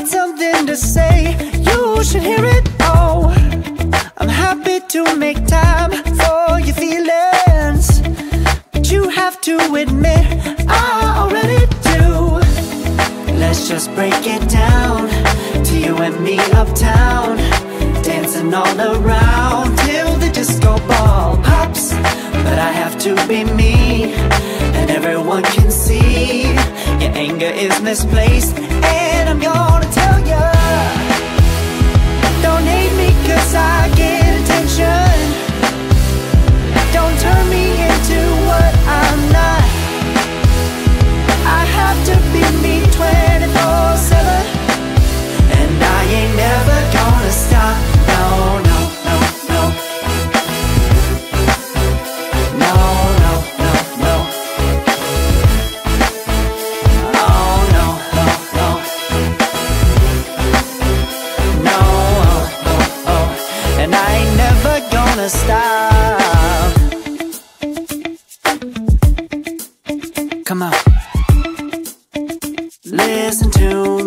got something to say. You should hear it, all. I'm happy to make time for your feelings. But you have to admit I already do. Let's just break it down To you and me uptown. Dancing all around Till the disco ball pops. But I have to be me And everyone can see Your anger is misplaced. Gonna tell ya, gonna stop. Come on. Listen to